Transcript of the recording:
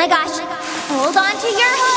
my gosh. Hold on to your